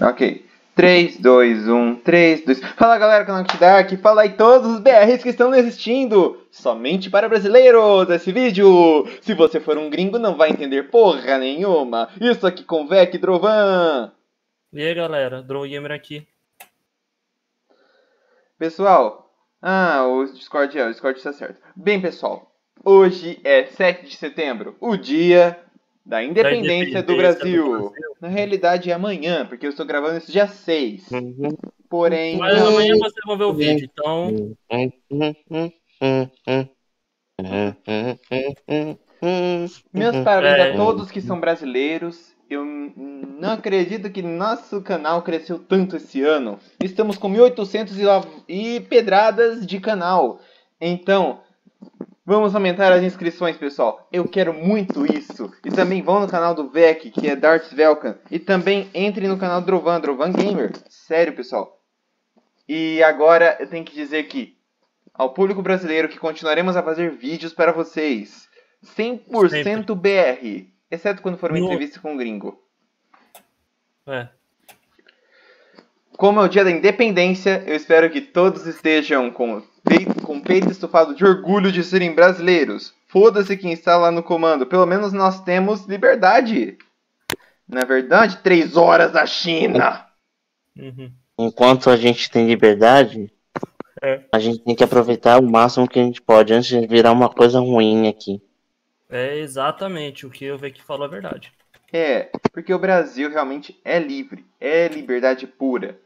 Ok. 3, 2, 1, 3, 2. Fala galera, canal Dark. Fala aí todos os BRs que estão existindo. Somente para brasileiros esse vídeo. Se você for um gringo, não vai entender porra nenhuma. Isso aqui com Vec Drovan. E aí galera, Drone Gamer aqui. Pessoal, ah, o Discord é, o Discord está certo. Bem, pessoal, hoje é 7 de setembro, o dia da independência, do, Brasil. do, Brasil. Na realidade é amanhã, porque eu estou gravando isso dia 6. Uhum. Porém. Mas amanhã você vai ver o vídeo, então. Meus parabéns É. a todos que são brasileiros. Eu não acredito que nosso canal cresceu tanto esse ano. Estamos com 1800 e, e pedradas de canal. Então, vamos aumentar as inscrições, pessoal. Eu quero muito isso. E também vão no canal do Vec, que é Darts Velkan. E também entre no canal do Drovan, Drovan Gamer. Sério, pessoal. E agora eu tenho que dizer que ao público brasileiro que continuaremos a fazer vídeos para vocês. 100% BR. Exceto quando for uma No- entrevista com um gringo. É. Como é o dia da independência, eu espero que todos estejam com peito, com peito estufado de orgulho de serem brasileiros. Foda-se quem está lá no comando. Pelo menos nós temos liberdade. Na verdade, três horas na China. Uhum. Enquanto a gente tem liberdade, É. a gente tem que aproveitar o máximo que a gente pode antes de virar uma coisa ruim aqui. É exatamente o que eu vi que falou a verdade. É, porque o Brasil realmente é livre, é liberdade pura.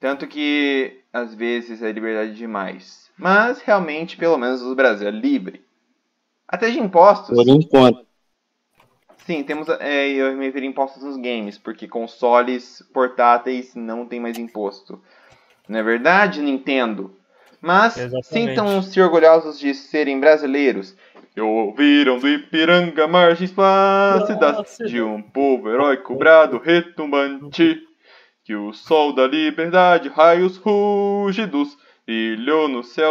Tanto que às vezes é liberdade demais. Mas realmente, pelo menos o Brasil é livre. Até de impostos. Por enquanto. Sim, temos. É, eu me referi a impostos nos games, porque consoles portáteis não tem mais imposto. Não é verdade, Nintendo? Mas Exatamente. sintam-se orgulhosos de serem brasileiros. E ouviram do Ipiranga margens plácidas Plácidas. de um povo heróico brado retumbante. Que o sol da liberdade, raios rúgidos, brilhou no céu.